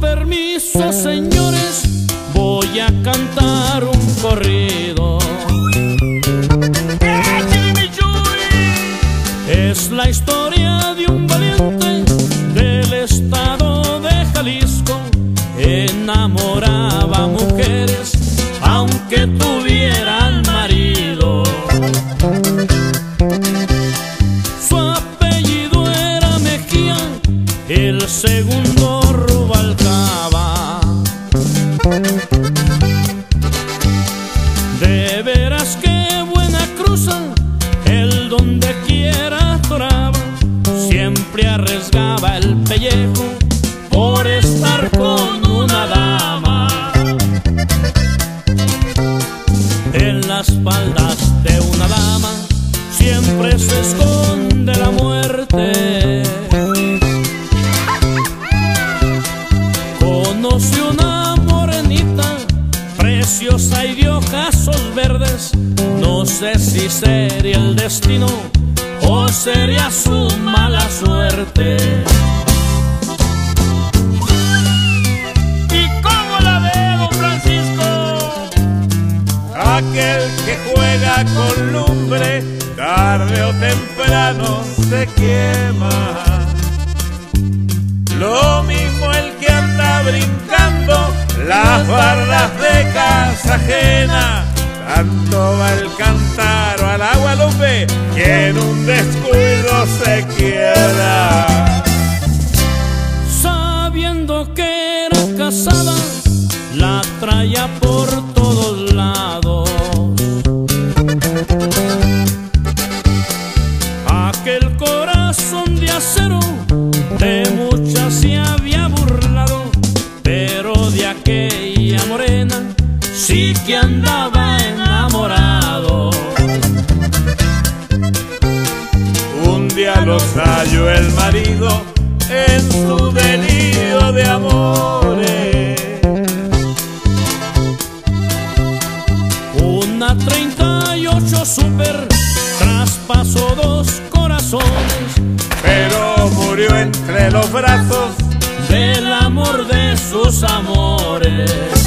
permiso, señores, voy a cantar un corrido. Es la historia de un valiente del estado de Jalisco. Enamoraba mujeres, aunque tuvieran marido. Su apellido era Mejía, el segundo donde quiera atoraba, siempre arriesgaba el pellejo por estar con una dama. En las faldas de una dama siempre se esconde la muerte. Ojazos verdes. No sé si sería el destino o sería su mala suerte. ¿Y cómo la ve, don Francisco? Aquel que juega con lumbre, tarde o temprano se quema. Lo mismo el que anda brincando las bardas de Tanto va el cántaro al agua lupe que en un descuido se quiebra. Sabiendo que era casada, la traía por todos lados. Aquel corazón de acero de muchas se había burlado, pero de aquella morena sí que andaba enamorado. Un día los halló el marido en su delirio de amores. Una 38 super traspasó dos corazones pero murió entre los brazos del amor de sus amores.